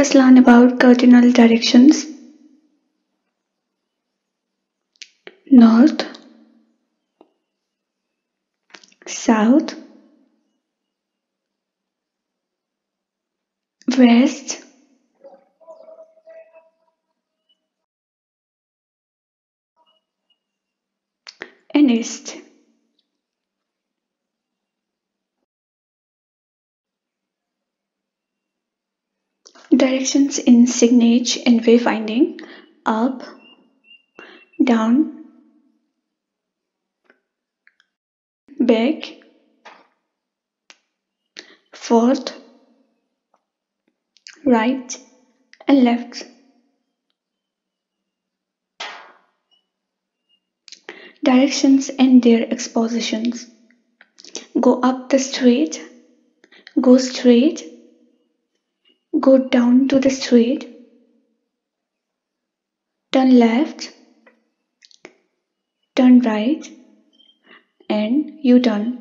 us learn about cardinal directions. North, South, West, and East. Directions in signage and wayfinding up, down, back, forth, right, and left. Directions and their expositions. Go up the street, go straight, go down to the street, turn left, turn right, and U turn.